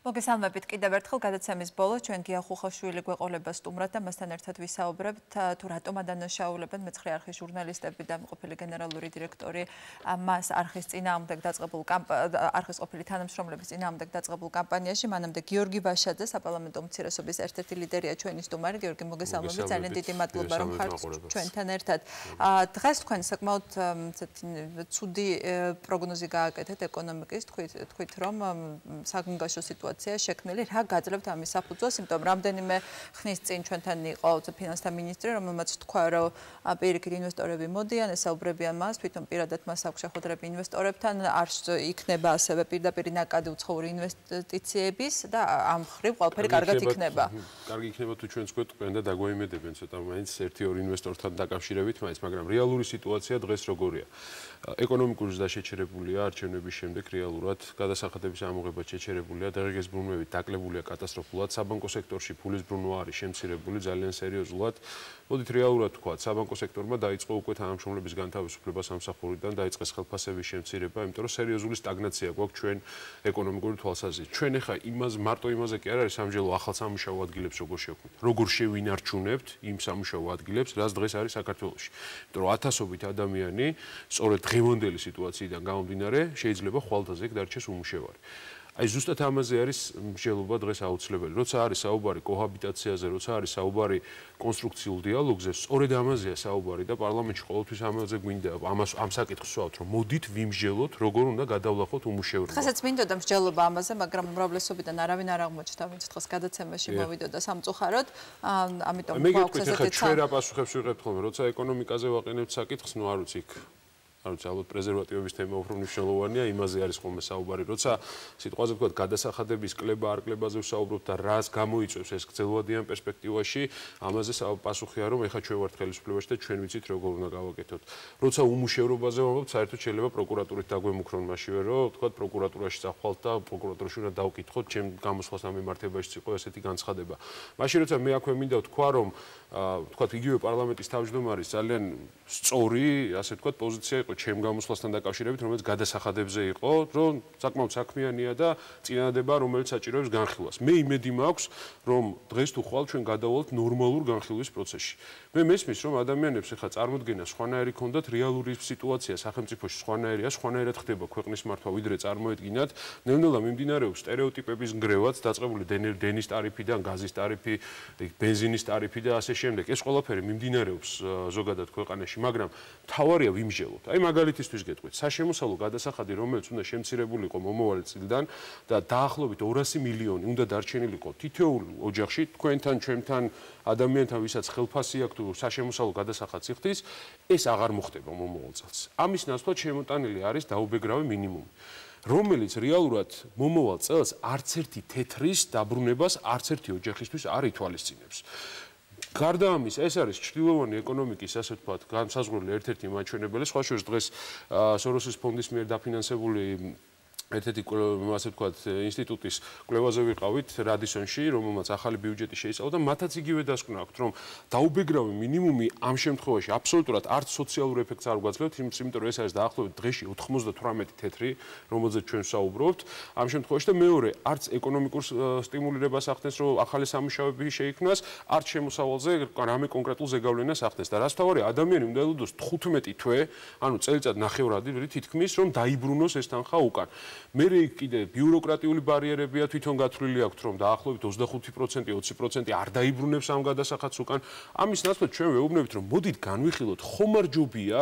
მოგესალმებით. კიდევ ერთხელ გადაცემის ბოლო ჩვენ გია ხუხაშვილი გვეყოლება სტუმრად და მასთან ერთად ვისაუბრებთ თუ რატომ ადანაშაულებენ მეცხრე არხის ჟურნალისტები და ყოფილი გენერალური დირექტორი მას არხის წინააღმდეგ დაწყებულ არხის ყოფილი თანამშრომლების წინააღმდეგ დაწყებულ კამპანიაში მანამდე გიორგი ბაშაძე საპარლამენტო უმცირესობის ერთ-ერთი ლიდერია ჩვენი სტუმარი. გიორგი მოგესალმებით. ძალიან დიდი მადლობა რომ ხართ ჩვენთან ერთად. დღეს თქვენ საკმაოდ ცუდი პროგნოზი გააკეთეთ ეკონომიკის. თქვით თქვით რომ საგანგაშო სიტუაცია სიტუაცია შექმნილი რა გაძლევთ ამის საფუძველს იმიტომ რამდენიმე ხნის წინ ჩვენთან იყო ფინანსთა მინისტრი რომელმაც თქვა რომ პირიქით ინვესტორები მოდიან ესაუბრებიან მას თვითონ პირადად მას აქვს შეხვედრები ინვესტორებთან არ იქნება ასევე პირდაპირ ნაკადი უცხოური ინვესტიციების და ამ ხრივ ყველაფერი კარგად იქნება კარგი იქნება თუ ჩვენც გვეტყვი თქვენ და დაგვეიმედებენ ცოტა მაინც ერთი ორი ინვესტორთან დაკავშირებით მაინც მაგრამ რეალური სიტუაცია დღეს როგორია? ეკონომიკური ზრდა შეჩერებულია არჩევნების შემდეგ რეალურად გადასახადების ამოღება შეჩერებულია დაღეგეს ბრუნვები დაკლებულია კატასტროფულად საბანკო სექტორში ფულის ბრუნვა არის შემცირებული ძალიან სერიოზულად. მოდით რეალურად თქვა საბანკო სექტორმა დაიწყო უკვე თანამშრომლების განთავისუფლება სამსახურიდან დაიწყეს ხელფასების შემცირება იმიტომ რომ სერიოზული სტაგნაცია გვაქვს ჩვენ ეკონომიკური თვალსაზრისით. ჩვენ ახლა იმას მარტო იმაზე კი არ არის სამჯელო ახალ სამუშაო ადგილებს როგორ შევქმნით როგორ შევინარჩუნებთ იმ სამუშაო ადგილებს რაც დღეს არის საქართველოში. იმიტომ რომ ათასობით ადამიანი სწორედ დღევანდელი სიტუაციიდან გამომდინარე შეიძლება ხვალთაზე დარჩეს უმუშევარი. აი ზუსტად ამაზე არის მსჯელობა დღეს აუცილებელი. როცა არის საუბარი კოჰაბიტაციაზე, როცა არის საუბარი კონსტრუქციულ დიალოგზე, სწორედ ამაზეა საუბარი და პარლამენტში ყოველთვის ამაზე გვინდა ამას ამ საკითხს ვსვათ, რომ მოდით ვიმსჯელოთ, როგორ უნდა გადავლახოთ უმუშევრობა. ხასაც მინდოდა მსჯელობა ამაზე, მაგრამ უმრავლესობიდან არავინ არ აღმოჩნდა, ვინც დღეს გადაცემაში მოვიდოდა სამწუხაროდ. ამიტომ გვაქვს ესეთი ცა. მე ჩვენ რა პასუხებს ვიღებთ ხოლმე, როცა ეკონომიკაზე ვაყენებთ საკითხს, ნუ არ ვიცი, ანუ ალბათ პრეზერვატივების თემა უფრო მნიშვნელოვანია, იმაზე არის ხოლმე საუბარი, როცა სიტყვაზე ვთქვათ გადასახადების კლება არ კლებაზე ვსაუბრობთ და რას გამოიწვევს ეს გრძელვადიან პერსპექტივაში, ამაზე პასუხია რომ ეხა ჩვენ ვართ ხელისუფლებაში და ჩვენ ვიცით როგორ უნდა გავაკეთოთ. როცა უმუშევრობაზე ვამბობთ, საერთოდ შეიძლება პროკურატურით დაგვემუქრონ მაშინვე, რომ ვთქვათ პროკურატურაში წახვალთ და პროკურატურაში უნდა დავკითხოთ, ჩემ გამოსვლას ამ მიმართებაში იყო ესეთი განცხადება. მაშინ როცა მე აქვე მინდა ვთქვა, რომ ვთქვათ იგივე პარლამენტის თავმჯდომარის ძალიან სწორი, ასე ვთქვათ, პოზიცია იყო ჩემ გამოსვლასთან დაკავშირებით, რომელიც გადასახადებზე იყო, რომ საკმაოდ საქმიანია და წინადადება, რომელიც საჭიროებს განხილვას. მე იმედი მაქვს, რომ დღეს თუ ხვალ ჩვენ გადავალთ ნორმალურ განხილვის პროცესში. მე მესმის, რომ ადამიანებს ახლა წარმოქმნა სხვანაირი ქონდათ რეალური სიტუაცია სახელმწიფოში სხვანაირია, სხვანაირად ხდება ქვეყნის მართვა, ვიდრე წარმოედგინათ. ნელ-ნელა მიმდინარეობს სტერეოტიპების ნგრევაც, დაწყებული დენის ტარიფიდან, გაზის ტარიფი, ბენზინის ტარიფი და ასე შემდეგ. ეს ყველაფერი მიმდინარეობს ზოგადად ქვეყანაში, მაგრამ თავარია ვიმჟელოთ. აი მაგალითისთვის გეტყვით, საშემოსავლო გადასახადი, რომელიც უნდა შემცირებულიყო მომავალი წლიდან და დაახლოებით 200 მილიონი უნდა დარჩენილიყო თითოეულ ოჯახში, თქვენთან, ჩვენთან, ადამიანთან, ვისაც ხელფასი აქვს თუ საშემოსავლო გადასახადს იხდის, ეს აღარ მოხდება მომავალ წელს. ამის ნაცვლად შემოტანილი არის დაუბეგრავი მინიმუმი. რომელიც რეალურად მომავალ წელს არც ერთი თეთრის დაბრუნებას არც ერთი ოჯახისთვის არ ითვალისწინებს. გარდა ამის, ეს არის ჩრდილოვანი ეკონომიკის ასე ვთქვათ, განსაზღვრული ერთ-ერთი მაჩვენებელი. სხვა შორის დღეს სოროსის ფონდის მიერ დაფინანსებული ერთ-ერთი ასე ვთქვათ ინსტიტუტის კვლევაზე ვიყავით რადისონში, რომელმაც ახალი ბიუჯეტი შეისწავლა და მათაც იგივე დასკვნა აქვთ, რომ დაუბეგრავი მინიმუმი ამ შემთხვევაში აბსოლუტურად არც სოციალურ ეფექტს არ გვაძლევთ, იმიტომ რომ ეს არის დაახლოებით დღეში 98 თეთრი, რომელზეც ჩვენ საუბრობთ. ამ შემთხვევაში და მეორე, არც ეკონომიკურ სტიმულირებას ახდენს, რომ ახალი სამუშაოები შეიქმნას, არც შემოსავალზე რამე კონკრეტულ ზეგავლენას ახდენს და რაც თავარია, ადამიანი უნდა ელოდოს 15 თვე, ანუ წელიწად ნახევრადი თითქმის, რომ დაიბრუნოს ეს თანხა უკან. მე კიდე ბიუროკრატიული ბარიერებია თვითონ გათვლილი აქვს რომ დაახლოებით 25% 20% არ დაიბრუნებს ამ გადასახადს უკან. ამის ნაცვლად ჩვენ ვეუბნებით რომ მოდით განვიხილოთ ხომარჯობია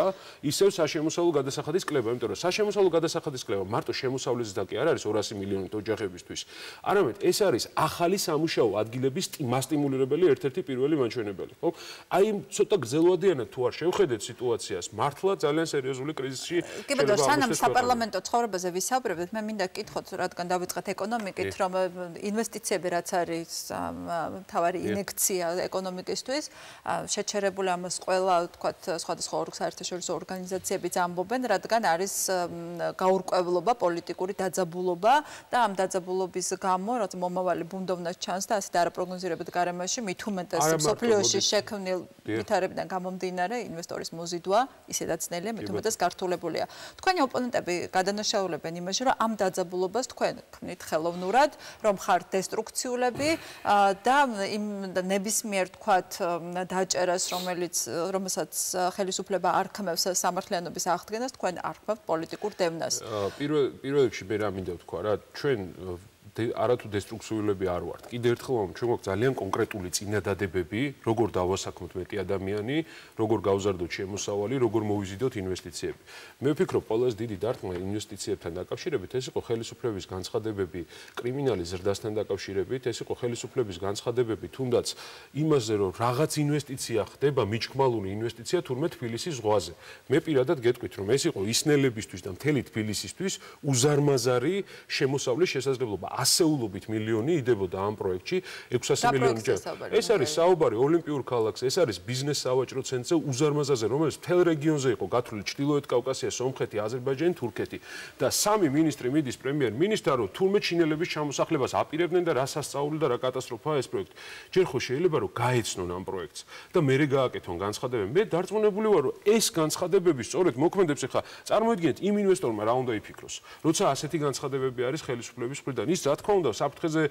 ისევ საშემოსავლო გადასახადის კლება იმიტომ რომ საშემოსავლო გადასახადის კლება მარტო შემოსავლების და კი არ არის 200 მილიონი ოჯახებისთვის. არამედ ეს არის ახალი სამუშაო ადგილების მასტიმულირებელი ერთ-ერთი პირველი მაჩვენებელი ხო? აი ცოტა გზელვადიანად თუ არ შევხედეთ სიტუაციას მართლა ძალიან სერიოზული კრიზისში კი ბატონო სანამ საპარლამენტო ცხოვრებაზე ვისაუბრებთ მე მინდა გკითხოთ, რადგან დავიწყეთ ეკონომიკით, რომ ინვესტიციები რაც არის თავარი ინექცია ეკონომიკისთვის, შეჩერებული ამას ყველა, თქვათ, სხვადასხვა საერთაშორისო ორგანიზაციებიც ამბობენ, რადგან არის გაურკვევლობა, პოლიტიკური დაძაბულობა და ამ დაძაბულობის გამო, რაც მომავალი ბუნდოვნად ჩანს და ასეთ არაპროგნოზირებად გარემოში მით უმეტეს სოფლიოში შექმნილ ვითარებიდან გამომდინარე ინვესტორის მოზიდვა ისედაც ნელია მით უმეტეს გართულებულია. თქვენი ოპონენტები გადანაშაულებენ იმაში, რომ ამ დაძაბულობას თქვენ ქმნით ხელოვნურად, რომ ხართ დესტრუქციულები და იმ ნებისმიერ თქვათ დაჭერას, რომელიც რომელსაც ხელისუფლება არქმევს სამართლიანობის აღდგენას, თქვენ არქმევთ პოლიტიკურ დევნას. პირველ პირველ რიგში მე რა მინდა ვთქვა რა, ჩვენ არათუ დესტრუქციულები არ ვართ. კიდევ ერთხელ ვამბობ, ჩვენ გვაქვს ძალიან კონკრეტული წინადადებები, როგორ დავასაქმოთ მეტი ადამიანი, როგორ გავზარდოთ შემოსავალი, როგორ მოვიზიდოთ ინვესტიციები. მე ვფიქრობ, ყველაზე დიდი დარტყმა ინვესტიციებთან დაკავშირებით ეს იყო ხელისუფლების განცხადებები კრიმინალის ზრდასთან დაკავშირებით, ეს იყო ხელისუფლების განცხადებები თუნდაც იმაზე, რომ რაღაც ინვესტიცია ხდება, მიჩქმალური ინვესტიცია თურმე თბილისის ზღვაზე. მე პირადად გეტყვით, რომ ეს იყო ისნელებისთვის და მთელი თბილისისთვის უზარმაზარი შემოსავლის შესაძლებლობა. ასეულობით მილიონი იდებოდა ამ პროექტში 600 მილიონი ჯერ. ეს არის საუბარი ოლიმპიურ ქალაქს, ეს არის ბიზნეს სავაჭრო ცენტრზე უზარმაზაზე, რომელიც მთელ რეგიონზე იყო გათვლილი ჩtildeოეთ კავკასია, სომხეთი, აზერბაიჯანი, თურქეთი და სამი ministri მიდის პრემიერ-მინისტრად, რომ თურმე ჩინელების ჩამოსახლებას აპირებდნენ და რა სასწაული და რა კატასტროფაა ეს პროექტი. ჯერ ხო შეიძლება რომ გაეცნონ ამ პროექტს და მეરે გააკეთონ განცხადებები. მე დარწმუნებული ვარ, რომ ეს განცხადებები სწორედ მოქმედებს ახლა. წარმოიდგინეთ იმ ინვესტორმა რა უნდა იფიქროს, როცა ასეთი განცხადებები არის ხელისუფლების მხრიდან. ის რა თქმა უნდა საფრთხეზე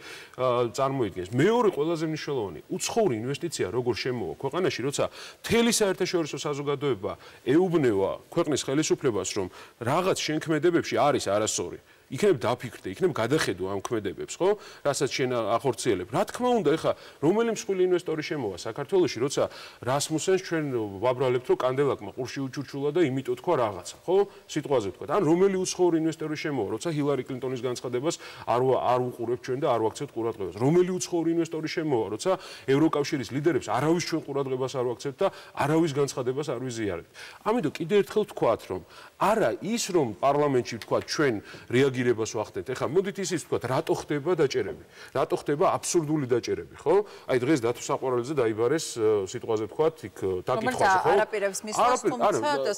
წარმოიდგენს. მეორე ყველაზე მნიშვნელოვანი, უცხოური ინვესტიცია როგორ შემოვა ქვეყანაში, როცა მთელი საერთაშორისო საზოგადოება ეუბნება ქვეყნის ხელისუფლებას, რომ რაღაც შენქმედებებში არის არასწორი. იქნებ დაფიქრდე, იქნებ გადახედო ამ ქმედებებს, ხო? რასაც შენ ახორციელებ. რა თქმა უნდა, ეხა რომელი მსხვილი ინვესტორი შემოვა საქართველოში, როცა რასმუსენს ჩვენ ვაბრალებთ, რომ კანდელაკმა ყურში უჩურჩულა და იმიტომ თქვა რაღაცა, ხო? სიტყვაზე თქვა. ან რომელი უცხოური ინვესტორი შემოვა, როცა ჰილარი კლინტონის განცხადებას არ არ უყურებ ჩვენ და არ ვაქცევთ ყურადღებას. რომელი უცხოური ინვესტორი შემოვა, როცა ევროკავშირის ლიდერებს არავის ჩვენ ყურადღებას არ ვაქცევთ და არავის განცხადებას არ ვიზიარებთ. ამიტომ კიდევ ერთხელ ვთქვათ, რომ არა ის რომ პარლამენტში ვთქვათ ჩვენ რეაგ რეაგირებას ვახდენთ. ეხლა მოდით ისიც ვთქვათ, რატო ხდება დაჭერები? რატო ხდება აბსურდული დაჭერები, ხო? აი დღეს დათო საყვარელიძე დაიბარეს სიტყვაზე ვთქვათ, იქ დაკითხვაზე, ხო? არაპირებს მისვლას, თუმცა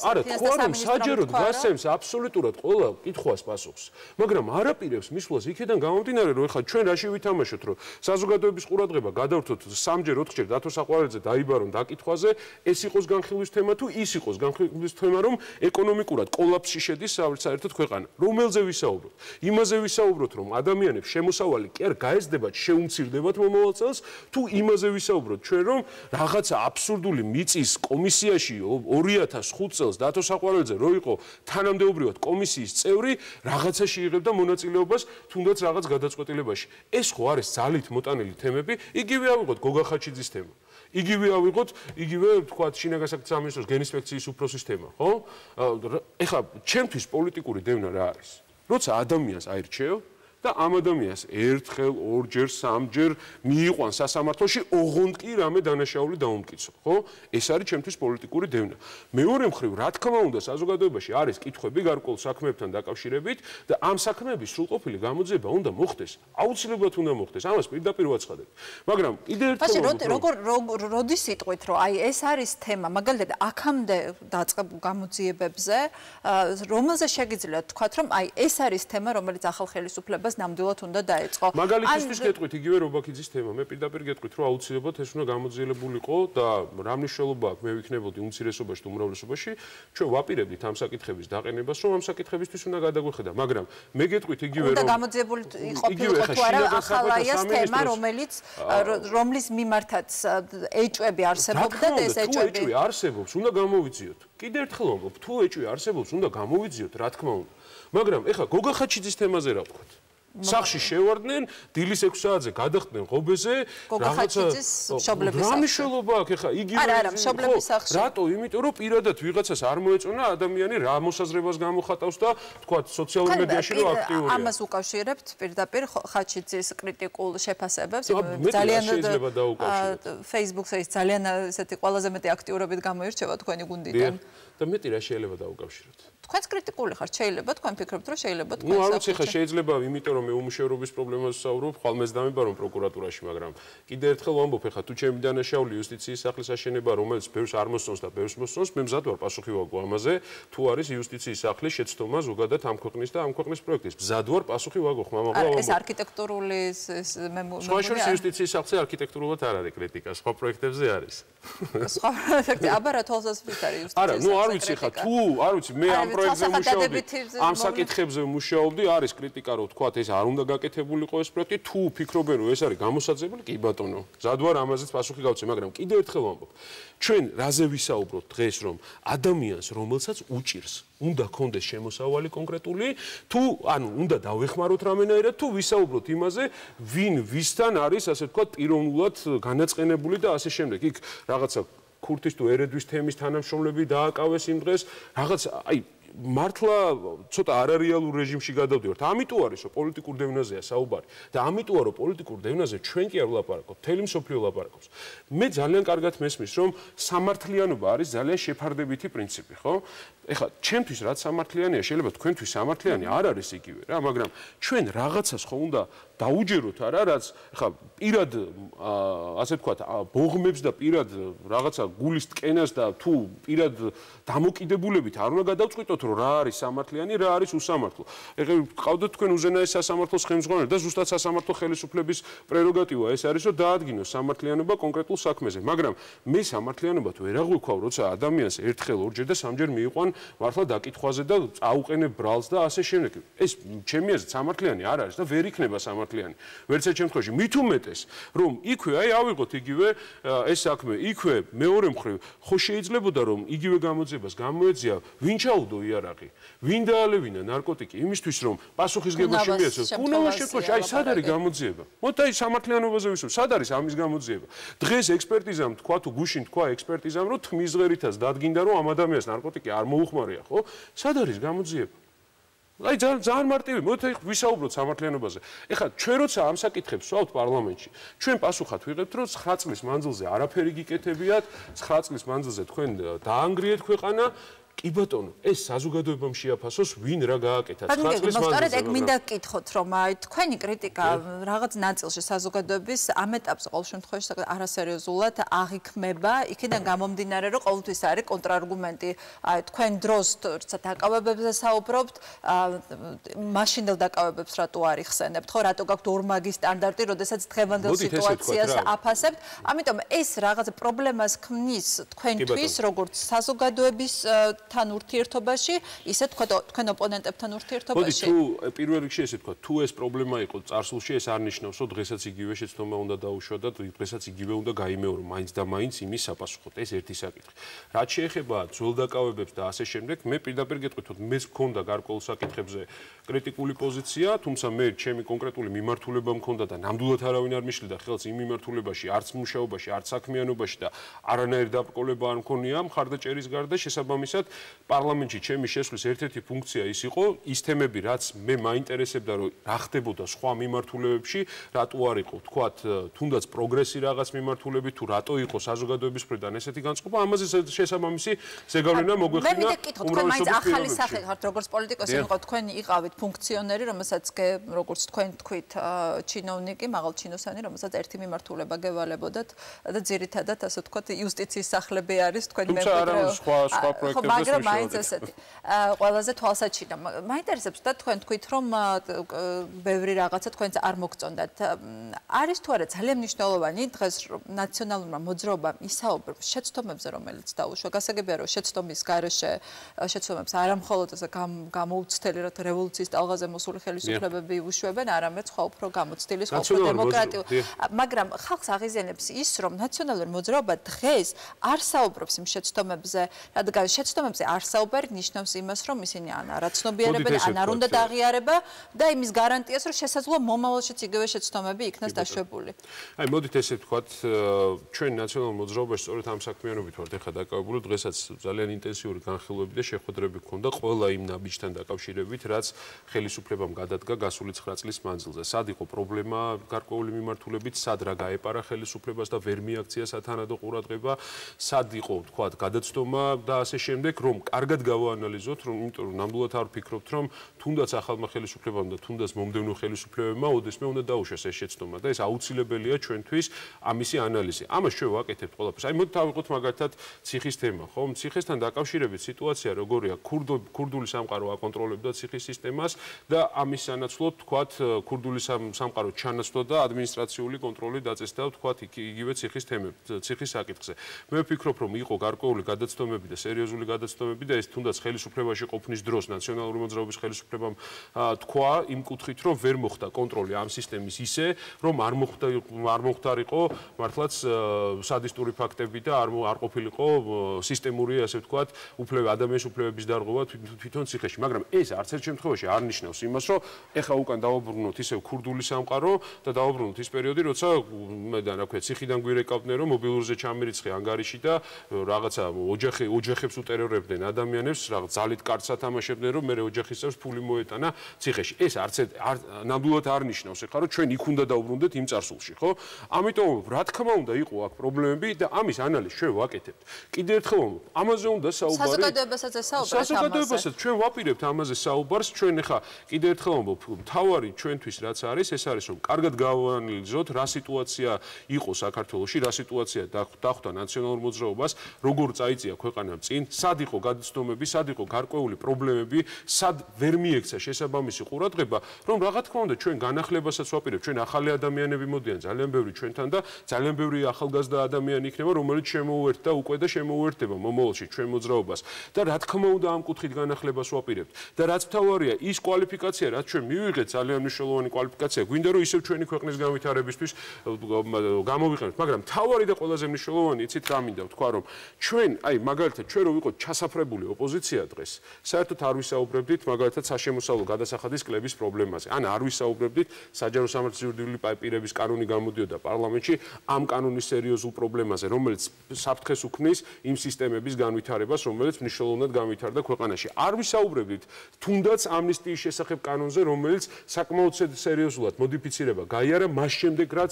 არა, თქვა რომ საჯეროდ გასცემს აბსოლუტურად ყველა კითხვას პასუხს. მაგრამ არაპირებს მისვლას იქიდან გამომდინარე, რომ ეხლა ჩვენ რაში ვითამაშოთ, რომ საზოგადოების ყურადღება გადავრთოთ სამჯერ, ოთხჯერ დათო საყვარელიძე დაიბარონ დაკითხვაზე, ეს იყოს განხილვის თემა თუ ის იყოს განხილვის თემა, რომ ეკონომიკურად კოლაფსში შედის საერთოდ ქვეყანა. რომელზე ვისაუბროთ? ვისაუბროთ. იმაზე ვისაუბროთ, რომ ადამიანებს შემოსავალი კი არ გაეძდებათ, შეუმცირდებათ მომავალ წელს, თუ იმაზე ვისაუბროთ ჩვენ, რომ რაღაცა აბსურდული მიწის კომისიაში 2005 წელს დათო საყვარელიძე რო იყო თანამდებობრივად კომისიის წევრი, რაღაცაში იღებდა მონაწილეობას თუნდაც რაღაც გადაწყვეტილებაში. ეს ხო არის ძალით მოტანილი თემები, იგივე ავიღოთ გოგა ხაჩიძის თემა. იგივე ავიღოთ, იგივე თქვა შინაგანსაკუთრების სამინისტროს გენინსპექციის უფროსის თემა, ხო? ეხლა ჩემთვის პოლიტიკური დევნა რა არის? როცა ადამიანს აირჩევ და ამ ადამიანს ერთხელ, ორჯერ, სამჯერ მიიყვან სასამართლოში, ოღონდ კი რამე დანაშაული დაუმტკიცო, ხო? ეს არის ჩემთვის პოლიტიკური დევნა. მეორე მხრივ, რა თქმა უნდა, საზოგადოებაში არის კითხვები გარკვეულ საქმეებთან დაკავშირებით და ამ საქმეების სრულყოფილი გამოძიება უნდა მოხდეს. აუცილებლად უნდა მოხდეს. ამას პირდაპირ ვაცხადებ. მაგრამ კიდევ ერთხელ ვთქვი, როგორ როგორ როდი სიტყვით, რომ აი ეს არის თემა, მაგალითად, აქამდე დაწყებულ გამოძიებებზე, რომელზე შეგიძლიათ თქვათ, რომ აი ეს არის თემა, რომელიც ახალ ხელისუფლებას ხმებას ნამდვილად უნდა დაეწყო. მაგალითისთვის გეტყვით იგივე რობაქიძის თემა. მე პირდაპირ გეტყვით, რომ აუცილებლად ეს უნდა გამოძიებულიყო და რა მნიშვნელობა აქვს მე ვიქნებოდი უმცირესობაში თუ უმრავლესობაში, ჩვენ ვაპირებდით ამ საკითხების დაყენებას, რომ ამ საკითხებისთვის უნდა გადაგვეხედა, მაგრამ მე გეტყვით იგივე რომ უნდა გამოძიებული ყოფილიყო თუ არა ახალაიას თემა, რომელიც რომლის მიმართაც ეჭვები არსებობდა და ეს ეჭვები თუ ეჭვი არსებობს, უნდა გამოვიძიოთ. კიდევ ერთხელ ვამბობ, თუ ეჭვი არსებობს, უნდა გამოვიძიოთ, რა თქმა უნდა. მაგრამ ეხლა გოგა ხაჩიძის თემაზე რა ვთქვათ? სახში შევარდნენ დილის 6 საათზე გადახდნენ ღობეზე რაღაცა შობლების სახში. რა მნიშვნელობა აქვს ეხა იგივე არა არა შობლების სახში. რატო? იმიტომ რომ პირადად ვიღაცას არ მოეწონა ადამიანი რა მოსაზრებას გამოხატავს და თქვა სოციალურ მედიაში რომ აქტიურია. ამას უკავშირებთ პირდაპირ ხაჩიძის კრიტიკულ შეფასებებს ძალიან შეიძლება დაუკავშიროთ. Facebook-ზე ის ძალიან ესეთი ყველაზე მეტი აქტიურობით გამოირჩევა თქვენი გუნდიდან. და მეტი რა შეიძლება დაუკავშიროთ? თქვენს კრიტიკული ხართ, შეიძლება თქვენ ფიქრობთ, რომ შეიძლება თქვენ ნუ არ ვიცი ხა შეიძლება, იმიტომ რომ მე უმუშევრობის პრობლემას ვსაუბრობ, ხალმეს დამიბარო პროკურატურაში, მაგრამ კიდე ერთხელ ვამბობ, ხა თუ ჩემი დანაშაული იუსტიციის სახლის აშენება, რომელიც ბევრს არ მოსწონს და ბევრს მოსწონს, მე მზად ვარ პასუხი ვაგო ამაზე, თუ არის იუსტიციის სახლის შეცდომა ზოგადად ამ ქვეყნის და ამ ქვეყნის პროექტის. მზად ვარ პასუხი ვაგო, ხმამაღლა ვამბობ. ეს არქიტექტურული ეს მე მე შორის იუსტიციის სახლზე არქიტექტურულად არ არის კრიტიკა, სხვა პროექტებზე არის. სხვა პროექტი, აბა რა თვალსაზრისით არის იუსტიციის? არა, ნუ არ ვიცი ხა თუ არ ვიცი მე ამ პროექტზე მუშაობდი, ამ საკითხებზე მუშაობდი, არის კრიტიკა, რომ თქვა ეს არ უნდა გაკეთებულიყო ეს პროექტი, თუ ფიქრობენ რომ ეს არის გამოსაძებელი, კი ბატონო. ზადვარ ამაზეც პასუხი გავცე, მაგრამ კიდევ ერთხელ ვამბობ. ჩვენ რაზე ვისაუბროთ დღეს რომ ადამიანს რომელსაც უჭირს უნდა კონდეს შემოსავალი კონკრეტული? თუ ანუ უნდა დავეხმაროთ რამენაირად? თუ ვისაუბროთ იმაზე ვინ ვისთან არის ასე თქვა პიროვნულად განაწყენებული და ასე შემდეგ. იქ რაღაცა ქურთის თუ ერედვის თემის თანამშრომლები დააკავეს იმ დღეს. რაღაც აი მართლა ცოტა არარეალურ რეჟიმში გადავდივართ. ამიტომ არის რომ პოლიტიკურ დევნაზეა საუბარი და ამიტომ რომ პოლიტიკურ დევნაზე ჩვენ კი არ ვლაპარაკობთ, თელი მსოფლიო ვლაპარაკობს. მე ძალიან კარგად მესმის რომ სამართლიანობა არის ძალიან შეფარდებითი პრინციპი, ხო? ეხლა ჩემთვის რაც სამართლიანია, შეიძლება თქვენთვის სამართლიანი არ არის იგივე რა, მაგრამ ჩვენ რაღაცას ხო უნდა დაუჯეროთ არა, რაც ეხლა პირად ასე ვთქვათ, ბოღმებს და პირად რაღაცა გულის ტკენას და თუ პირად დამოკიდებულებით არ უნდა გადავწყვიტოთ, რომ რა არის სამართლიანი, რა არის უსამართლო. ეხლა ყავდათ თქვენ უზენაეს სასამართლოს ხელმძღვანელი და ზუსტად სასამართლო ხელისუფლების პრეროგატივა ეს არის, რომ დაადგინოს სამართლიანობა კონკრეტულ საქმეზე, მაგრამ მე სამართლიანობად ვერ აღვიქვავ, როცა ადამიანს ერთხელ, ორჯერ და სამჯერ მიიყვან მართლა დაკითხვაზე და აუყენებ ბრალს და ასე შემდეგ. ეს ჩემი აზრით სამართლიანი არ არის და ვერ იქნება სამართლიანი. ვერც ერთ შემთხვევაში მით უმეტეს, რომ იქვე აი ავიღოთ იგივე ეს საქმე, იქვე მეორე მხრივ ხო შეიძლებოდა რომ იგივე გამოძებას გამოეძია ვინ ჩაუდო იარაღი, ვინ დაალევინა ნარკოტიკი იმისთვის რომ პასუხისგებაში მიეცეს. კუნავა შემთხვევაში აი სად არის გამოძიება? მოთ აი სამართლიანობაზე ვისაუბროთ, სად არის ამის გამოძიება? დღეს ექსპერტიზამ თქვა თუ გუშინ თქვა ექსპერტიზამ რომ თმის ღერითაც დადგინდა რომ ამ ადამიანს ნარკოტიკი არ მოუხმო მოხმარია, ხო? სად არის გამოძიება? აი ძალიან ძალიან მარტივი, მოდი ვისაუბროთ სამართლიანობაზე. ეხლა ჩვენ როცა ამ საკითხებს ვსვავთ პარლამენტში, ჩვენ პასუხად ვიღებთ, რომ 9 წლის მანძილზე არაფერი გიკეთებიათ, 9 წლის მანძილზე თქვენ დაანგრიეთ ქვეყანა, კი ბატონო, ეს საზოგადოებამ შეაფასოს, ვინ რა გააკეთა 9 წლის მანძილზე. მოსწორედ ეგ მინდა გკითხოთ, რომ აი თქვენი კრიტიკა რაღაც ნაწილში საზოგადოების ამ ეტაპზე ყოველ შემთხვევაში არასერიოზულად აღიქმება, იქიდან გამომდინარე, რომ ყოველთვის არის კონტრარგუმენტი. აი თქვენ დროს როცა დაკავებებზე საუბრობთ, მაშინდელ დაკავებებს რატო არ იხსენებთ, ხო, რატო გაქვთ ორმაგი სტანდარტი, როდესაც დღევანდელ სიტუაციას აფასებთ? ამიტომ ეს რაღაც პრობლემას ქმნის თქვენთვის, როგორც საზოგადოების თან ურთიერთობაში, ისე თქვა თქვენ ოპონენტებთან ურთიერთობაში. მოდი თუ პირველ რიგში ესე თქვა, თუ ეს პრობლემა იყო წარსულში, ეს არ ნიშნავს, რომ დღესაც იგივე შეცდომა უნდა დაუშვა და დღესაც იგივე უნდა გაიმეორო, მაინც და მაინც იმის საპასუხოდ. ეს ერთი საკითხი. რაც შეეხება ძველდაკავებებს და ასე შემდეგ, მე პირდაპირ გეტყვით, რომ მე მქონდა გარკვეულ საკითხებზე კრიტიკული პოზიცია, თუმცა მე ჩემი კონკრეტული მიმართულება მქონდა და ნამდვილად არავინ არ მიშლიდა ხელს იმ მიმართულებაში, არც მუშაობაში, არც საქმიანობაში და არანაირი დაბრკოლება არ მქონია მხარდაჭერის გარდა შესაბამისად პარლამენტში ჩემი შესვლის ერთ-ერთი ფუნქცია ის იყო ის თემები რაც მე მაინტერესებდა რომ რა ხდებოდა სხვა მიმართულებებში რატო არ იყო თქვათ თუნდაც პროგრესი რაღაც მიმართულებით თუ რატო იყო საზოგადოების მხრიდან ესეთი განწყობა ამაზე შესაბამისი ზეგავლენა მოგვეხინა მე მითხეთ თქვენ მაინც ახალი სახე ხართ როგორც პოლიტიკოსი იყო თქვენ იყავით ფუნქციონერი რომელსაც როგორც თქვენ თქვით ჩინოვნიკი მაღალ ჩინოსანი რომელსაც ერთი მიმართულება გევალებოდათ და ძირითადად ასე ვთქვათ იუსტიციის სახლები არის თქვენი მემკვიდრე თუმცა არა სხვა სხვა პროექტებზე მაგრამ მაინც ესეთი ყველაზე თვალსაჩინო. მაინტერესებს და თქვენ თქვით რომ ბევრი რაღაცა თქვენც არ მოგწონდათ. არის თუ არა ძალიან მნიშვნელოვანი დღეს ნაციონალურმა მოძრაობამ ისაუბრებს შეცდომებზე რომელიც დაუშვა? გასაგებია რომ შეცდომის garaშე შეცდომებს არა მხოლოდ ესე გამოუცდელი რა რევოლუციის ტალღაზე მოსული ხელისუფლებები უშვებენ არამედ სხვა უფრო გამოცდილი სხვა უფრო დემოკრატიული მაგრამ ხალხს აღიზიანებს ის რომ ნაციონალური მოძრაობა დღეს არ საუბრობს იმ შეცდომებზე რადგან შეცდომებზე არ საუბარი ნიშნავს იმას, რომ ისინი ან არაცნობიერებენ, ან არ უნდა დაღიარება და იმის გარანტიას, რომ შესაძლოა მომავალშიც იგივე შეცდომები იქნას დაშვებული. აი, მოდით ესე ვთქვათ, ჩვენ ნაციონალურ მოძრაობაში სწორედ ამ საქმიანობით ვართ ახლა დაკავებული, დღესაც ძალიან ინტენსიური განხილვები და შეხვედრები გქონდა ყველა იმ ნაბიჯთან დაკავშირებით, რაც ხელისუფლებამ გადადგა გასული 9 წლის მანძილზე. სად იყო პრობლემა გარკვეული მიმართულებით, სად რა გაეპარა ხელისუფლებას და ვერ მიაქცია სათანადო ყურადღება, სად იყო ვთქვათ, გადაცდომა და ასე შემდეგ რომ კარგად გავაანალიზოთ რომ იმიტომ რომ ნამდვილად არ ვფიქრობთ რომ თუნდაც ახალმა ხელისუფლებამ და თუნდაც მომდევნო ხელისუფლებებმა ოდესმე უნდა დაუშვეს ეს შეცდომა და ეს აუცილებელია ჩვენთვის ამისი ანალიზი. ამას ჩვენ ვაკეთებთ ყველაფერს. აი მოდით ავიღოთ მაგალითად ციხის თემა, ხო? ციხესთან დაკავშირებით სიტუაცია როგორია? ქურდული სამყარო აკონტროლებდა ციხის სისტემას და ამის სანაცვლოდ თქვათ ქურდული სამყარო ჩანაცვლა და ადმინისტრაციული კონტროლი დაწესდა თქვათ იგივე ციხის თემებს, ციხის საკითხზე. მე ვფიქრობ რომ იყო გარკვეული გადაცდომები და სერიოზული გადაცდომები გადაცდომები და ეს თუნდაც ხელისუფლებაში ყოფნის დროს ნაციონალური მოძრაობის ხელისუფლებამ თქვა იმ კუთხით, რომ ვერ მოხდა კონტროლი ამ სისტემის ისე, რომ არ მოხდა არ მოხდარიყო მართლაც სადისტური ფაქტები და არ არ ყოფილიყო სისტემური, ასე ვთქვათ, უფლებ ადამიანის უფლებების დარღვევა თვითონ ციხეში, მაგრამ ეს არც ერთ შემთხვევაში არ ნიშნავს იმას, რომ ეხა უკან დავაბრუნოთ ისევ ქურდული სამყარო და დავაბრუნოთ ის პერიოდი, როცა მე და რა ქვია, ციხიდან გვირეკავდნენ, რომ მობილურზე ჩამირიცხე ანგარიში და რაღაცა ოჯახი ოჯახებს უტერორებდნენ ადამიანებს, რაღაც ძალით კარც ათამაშებდნენ, რომ მე ოჯახის წევრს ფული მოეტანა ციხეში. ეს არც ნამდვილად არ ნიშნავს ეხლა, რომ ჩვენ იქ უნდა დავბრუნდეთ იმ წარსულში, ხო? ამიტომ რა თქმა უნდა იყო აქ პრობლემები და ამის ანალიზს ჩვენ ვაკეთებთ. კიდევ ერთხელ ამაზე უნდა საუბარი. საზოგადოებასაც საუბარი ამაზე. საზოგადოებასაც ჩვენ ვაპირებთ ამაზე საუბარს, ჩვენ ეხლა კიდევ ერთხელ ვამბობ, თავარი ჩვენთვის რაც არის, ეს არის რომ კარგად გავანალიზოთ რა სიტუაცია იყო საქართველოში, რა სიტუაცია დახვდა ნაციონალურ მოძრაობას, როგორ წაიწია ქვეყანამ წინ, სად იყო გადაცდომები, სად იყო გარკვეული პრობლემები, სად ვერ მიექცა შესაბამისი ყურადღება, რომ რა თქმა უნდა ჩვენ განახლებასაც ვაპირებთ, ჩვენ ახალი ადამიანები მოდიან ძალიან ბევრი ჩვენთან და ძალიან ბევრი ახალგაზრდა ადამიანი იქნება, რომელიც შემოუერთდა უკვე და შემოუერთდება მომავალში ჩვენ მოძრაობას. და რა თქმა უნდა ამ კუთხით განახლებას ვაპირებთ და რაც მთავარია ის კვალიფიკაცია, რაც ჩვენ მივიღეთ ძალიან მნიშვნელოვანი კვალიფიკაცია, გვინდა რომ ისევ ჩვენი ქვეყნის განვითარებისთვის გამოვიყენოთ, მაგრამ მთავარი და ყველაზე მნიშვნელოვანი იცით რა მინდა ვთქვა რომ ჩვენ აი მაგალითად ჩვენ რო ვიყოთ ჩასაფრებული ოპოზიცია დღეს. საერთოდ არ ვისაუბრებდით მაგალითად საშემოსავლო გადასახადის კლების პრობლემაზე. ან არ ვისაუბრებდით საჯარო სამართლიანი პაპირების კანონი გამოდიოდა პარლამენტში ამ კანონის სერიოზულ პრობლემაზე რომელიც საფრთხეს უქმნის იმ სისტემების განვითარებას რომელიც მნიშვნელოვნად განვითარდა ქვეყანაში. არ ვისაუბრებდით თუნდაც ამნისტიის შესახებ კანონზე რომელიც საკმაოდ სერიოზულად მოდიფიცირება გაიარა მას შემდეგ რაც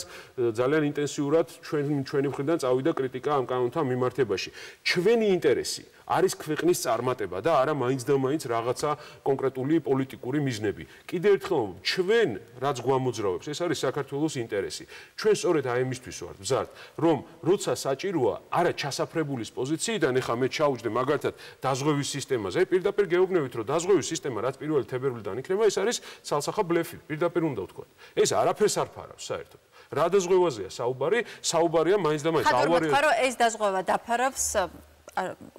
ძალიან ინტენსიურად ჩვენ ჩვენი მხრიდან წავიდა კრიტიკა ამ კანონთან მიმართებაში. ჩვენი ინტერესი არის ქვეყნის წარმატება და არა მაინც და მაინც რაღაცა კონკრეტული პოლიტიკური მიზნები. კიდევ ერთხელ, ჩვენ რაც გვამოძრავებს, ეს არის საქართველოს ინტერესი. ჩვენ სწორედ აი ამისთვის ვართ მზარდ, რომ როცა საჭიროა, არა ჩასაფრებულის პოზიციიდან, ეხა მე ჩაუჯდე მაგალითად დაზღვევის სისტემაზე, პირდაპირ გეუბნებით, რომ დაზღვევის სისტემა რაც პირველი თებერვლიდან იქნება, ეს არის ცალსახა ბლეფი, პირდაპირ უნდა ვთქვა. ეს არაფერს არ ფარავს საერთოდ. რა დაზღვევაზეა საუბარი? საუბარია მაინც და მაინც ავარია. ხარო ეს დაზღვევა დაფარავს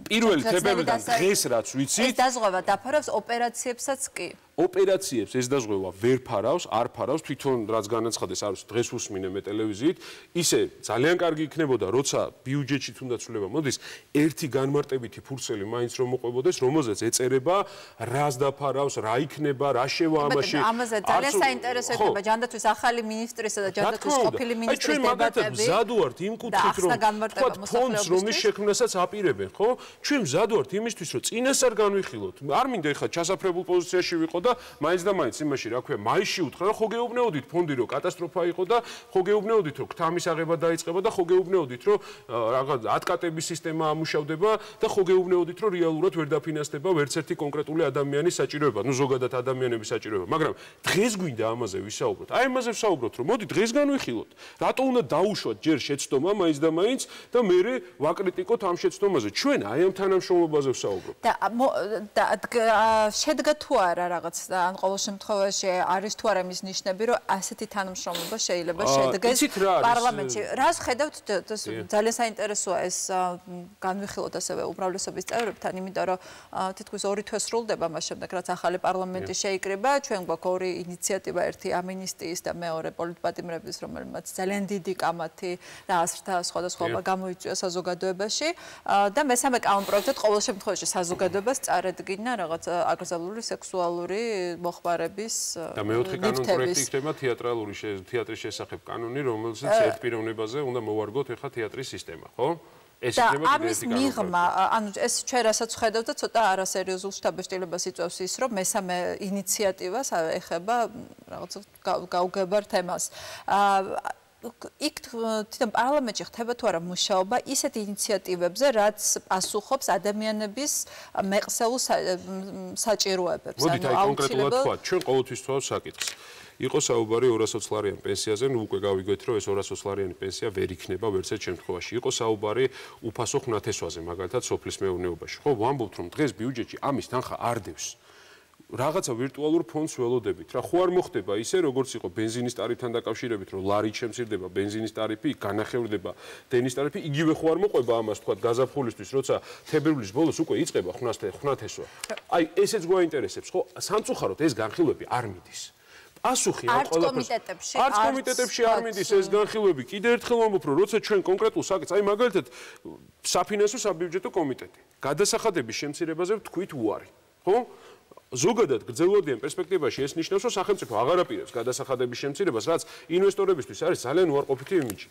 პირველი თებერვლიდან დღეს რაც ვიცით ეს დაზღვევა დაფარავს ოპერაციებსაც კი ოპერაციებს ეს დაზღვევა ვერ ფარავს, არ ფარავს, თვითონ რაც განაცხადეს, არის დღეს უსმინე მე ტელევიზიით, ისე ძალიან კარგი იქნებოდა, როცა ბიუჯეტში თუნდაც ცვლილება მოდის, ერთი განმარტებითი ფურცელი მაინც რომ მოყვებოდეს, რომელზეც ეწერება, რას დაფარავს, რა იქნება, რა შევა ამაში. ამაზე ძალიან საინტერესო იქნება ჯანდაცვის ახალი მინისტრისა და ჯანდაცვის ყოფილი მინისტრის დებატები. ჩვენ მზად ვართ იმ კუთხით, რომ თქვა ფონდს რომის შექმნასაც აპირებენ, ხო? ჩვენ მზად ვართ იმისთვის, რომ წინასწარ განვიხილოთ. არ მინდა ეხლა ჩასაფრებულ პოზიციაში ვიყო და მაინც და მაინც იმაში რა ქვია მაისში უთხრა რომ ხო გეუბნეოდით ფონდი რომ კატასტროფა იყო და ხო გეუბნეოდით რომ ქთამის აღება დაიწყება და ხო გეუბნეოდით რომ რაღაც ატკატების სისტემა ამუშავდება და ხო გეუბნეოდით რომ რეალურად ვერ დაფინანსდება ვერც ერთი კონკრეტული ადამიანის საჭიროება ნუ ზოგადად ადამიანების საჭიროება მაგრამ დღეს გვინდა ამაზე ვისაუბროთ აი ამაზე ვსაუბროთ რომ მოდი დღეს განვიხილოთ რატო უნდა დაუშვათ ჯერ შეცდომა მაინც და მე ვაკრიტიკოთ ამ შეცდომაზე ჩვენ აი ამ თანამშრომლობაზე ვსაუბრობ და შედგა თუ არა რაღაც და ან ყოველ შემთხვევაში არის თუ არა მის ნიშნები, რომ ასეთი თანამშრომლობა შეიძლება შედგეს პარლამენტში. რას ხედავთ? ძალიან საინტერესოა ეს განვიხილოთ ასევე უბრალესობის წევრებთან, იმიტომ რომ თითქოს ორი თვე სრულდება მას შემდეგ, რაც ახალი პარლამენტი შეიკრიბა, ჩვენ გვაქვს ორი ინიციატივა, ერთი ამინისტიის და მეორე პოლიტპატიმრების, რომელმაც ძალიან დიდი კამათი და ასრთა სხვადასხვა გამოიწვია საზოგადოებაში და მესამე კანონპროექტად ყოველ შემთხვევაში საზოგადოებას წარედგინა რაღაც აკრძალული სექსუალური მოხმარების და მეოთხე კანონპროექტი იქნება თეატრალური თეატრის შესახებ კანონი, რომელსაც ერთპიროვნებაზე უნდა მოვარგოთ ახლა თეატრის სისტემა, ხო? იქნება ამის მიღმა, ანუ ეს ჩვენ რასაც ხედავთ და ცოტა არასერიოზულ შთაბეჭდილებას იწვევს ის, რომ მესამე ინიციატივას ეხება რაღაც გაუგებარ თემას. აა იქ თვითონ პარლამენტში ხდება თუ არა მუშაობა ისეთ ინიციატივებზე, რაც პასუხობს ადამიანების მეყსეულ საჭიროებებს. ანუ აი კონკრეტულად თქვა, ჩვენ ყოველთვის თვალს საკითხს. იყო საუბარი 200 ლარიან პენსიაზე, ნუ უკვე გავიგეთ, რომ ეს 200 ლარიანი პენსია ვერ იქნება ვერც ერთ შემთხვევაში. იყო საუბარი უფასო ხნათესვაზე, მაგალითად, სოფლის მეურნეობაში. ხო, ვამბობთ, რომ დღეს ბიუჯეტში ამის თანხა არ დევს. რაღაცა ვირტუალურ ფონს ველოდებით. რა ხო არ მოხდება ისე როგორც იყო бенზინის ტარიფთან დაკავშირებით რომ ლარი შემცირდება бенზინის ტარიფი განახევრდება დენის ტარიფი იგივე ხო არ მოყვება ამას თქვა გაზაფხულისთვის როცა თებერვლის ბოლოს უკვე იწება 500-500-ესვა აი ესეც გვაინტერესებს ხო? სამწუხაროდ ეს განხილვები არ მიდის. პასუხი არ კომიტეტებში არც კომიტეტებში არ მიდის ეს განხილვები. კიდევ ერთხელ ვამბობ რომ როცა ჩვენ კონკრეტულ საკითხს აი მაგალითად საფინანსო საბიუჯეტო კომიტეტი. გადასახადების შემცირებაზე ვთქვით უარი ხო? ზოგადად გრძელვადიან პერსპექტივაში ეს ნიშნავს, რომ სახელმწიფო აღარაპირებს გადასახადების შემცირებას, რაც ინვესტორებისთვის არის ძალიან უარყოფითი იმიჯი.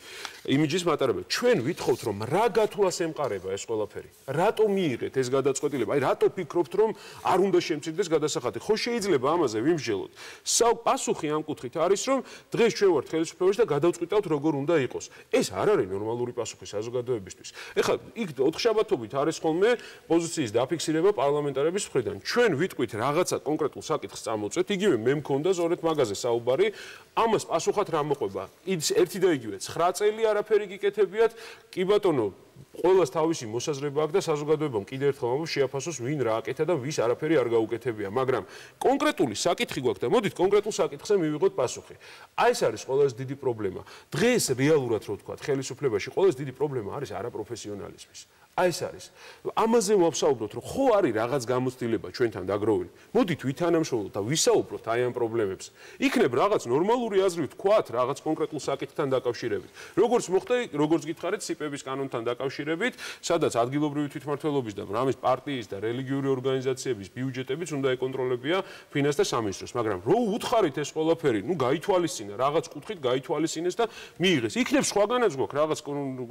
იმიჯის მატარებელი. ჩვენ ვითხოვთ, რომ რა გათვლას ემყარება ეს ყველაფერი? რატო მიიღეთ ეს გადაწყვეტილება? აი რატო ფიქრობთ, რომ არ უნდა შემცირდეს გადასახადი? ხო შეიძლება ამაზე ვიმსჯელოთ. სა პასუხი ამ კუთხით არის, რომ დღეს ჩვენ ვართ ხელისუფლებაში და გადავწყვიტავთ როგორ უნდა იყოს. ეს არ არის ნორმალური პასუხი საზოგადოებისთვის. ეხლა იქ ოთხშაბათობით არის ხოლმე პოზიციის დაფიქსირება პარლამენტარების მხრიდან. ჩვენ ვიტყვით რა რაღაცა კონკრეტულ საკითხს წამოწეთ, იგივე მე მქონდა ზორეთ მაგაზე საუბარი, ამას პასუხად რა მოყვება? ის ერთი და იგივე 9 წელი არაფერი გიკეთებიათ, კი ბატონო, ყოველას თავისი მოსაზრება აქვს და საზოგადოებამ კიდევ ერთხელ ამბობს შეაფასოს ვინ რა აკეთა და ვის არაფერი არ გაუკეთებია, მაგრამ კონკრეტული საკითხი გვაქვს და მოდით კონკრეტულ საკითხზე მივიღოთ პასუხი. აი ეს არის ყველაზე დიდი პრობლემა. დღეს რეალურად რო ვთქვა, ხელისუფლებაში ყველაზე დიდი პრობლემა არის არაპროფესიონალიზმის. აი ეს არის. ამაზე ვაფსაუბროთ, რომ ხო არის რაღაც გამოცდილება ჩვენთან დაგროვილი. მოდით ვითანამშრომლოთ და ვისაუბროთ აი ამ პრობლემებს. იქნებ რაღაც ნორმალური აზრი ვთქვათ, რაღაც კონკრეტულ საკითხთან დაკავშირებით. როგორც მოხდა, როგორც გითხარით სიპების კანონთან დაკავშირებით, სადაც ადგილობრივი თვითმმართველობის და რამის პარტიის და რელიგიური ორგანიზაციების ბიუჯეტებიც უნდა ეკონტროლებია ფინანსთა სამინისტროს, მაგრამ რო უთხარით ეს ყველაფერი, ნუ გაითვალისწინა, რაღაც კუთხით გაითვალისწინეს და მიიღეს. იქნებ სხვაგანაც გვაქვს რაღაც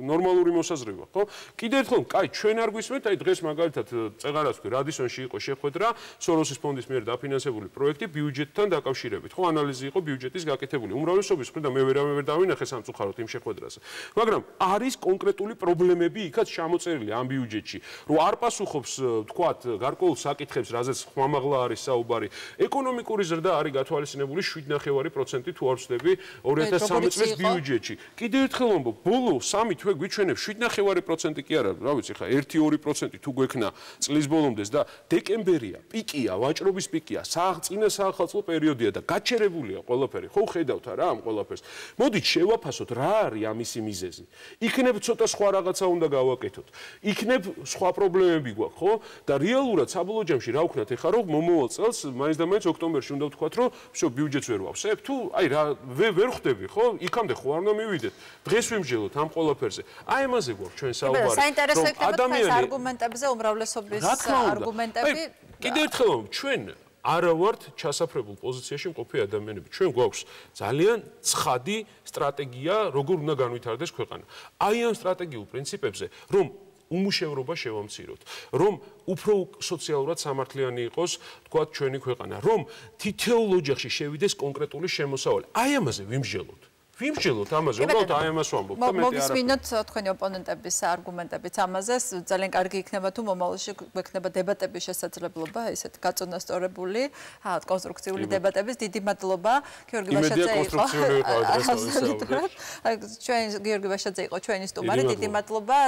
ნორმალური მოსაზრება, ხო? კიდევ ერთხელ კაი, ჩვენ არ გვისმენთ, აი დღეს მაგალითად წეღარას ვქი, რადისონში იყო შეხვედრა სოროსის ფონდის მიერ დაფინანსებული პროექტი ბიუჯეტთან დაკავშირებით. ხო, ანალიზი იყო ბიუჯეტის გაკეთებული. უმრავლესობის მხრიდან მე ვერ დავინახე სამწუხაროდ იმ შეხვედრაზე. მაგრამ არის კონკრეტული პრობლემები იქაც ჩამოწერილი ამ ბიუჯეტში, რომ არ პასუხობს, თქვათ, გარკვეულ საკითხებს, რაზეც ხმამაღლა არის საუბარი. ეკონომიკური ზრდა არის გათვალისწინებული 7.9% თუ არ ვცდები 2013 წლის ბიუჯეტში. კიდევ ერთხელ ვამბობ, ბოლო 3 თვე გვიჩვენებს 7.9% კი არა, რა ვიცი ხა 1-2% თუ გვექნა წლის ბოლომდე და დეკემბერია, პიკია, ვაჭრობის პიკია, სააღწინა საახალწლო პერიოდია და გაჩერებულია ყველაფერი. ხო ხედავთ რა ამ ყველაფერს. მოდით შევაფასოთ რა არის ამისი მიზეზი. იქნებ ცოტა სხვა რაღაცა უნდა გავაკეთოთ. იქნებ სხვა პრობლემები გვაქვს, ხო? და რეალურად საბოლოო ჯამში რა ვქნათ ეხა რომ მომავალ წელს მაინც და მაინც ოქტომბერში უნდა ვთქვათ რომ всё ბიუჯეტს ვერ ვავსებ თუ აი რა ვერ ხვდები ხო? იქამდე ხო არ უნდა მივიდეთ. დღეს ვიმსჯელოთ ამ ყველაფერზე. აი ამაზე გვაქვს ჩვენ საუბარი. საინტერესო იქნება თქვენს არგუმენტებზე უმრავლესობის არგუმენტები. კიდევ ერთხელ ჩვენ არა ვართ ჩასაფრებულ პოზიციაში მყოფი ადამიანები. ჩვენ გვაქვს ძალიან ცხადი სტრატეგია, როგორ უნდა განვითარდეს ქვეყანა. აი ამ სტრატეგიულ პრინციპებზე, რომ უმუშევრობა შევამციროთ, რომ უფრო სოციალურად სამართლიანი იყოს, თქვათ, ჩვენი ქვეყანა, რომ თითოეულ ოჯახში შევიდეს კონკრეტული შემოსავალი. აი ამაზე ვიმსჯელოთ. ვიმსჯელოთ ამაზე, უბრალოდ აი ამას ვამბობ და მეტი არა. მოგისმინოთ თქვენი ოპონენტების არგუმენტებიც ამაზე, ძალიან კარგი იქნება თუ მომავალში გვექნება დებატების შესაძლებლობა, ესეთ გაწონასწორებული, აა კონსტრუქციული დებატების. დიდი მადლობა, გიორგი ვაშაძე იყო. ჩვენ გიორგი ვაშაძე იყო ჩვენი სტუმარი, დიდი მადლობა.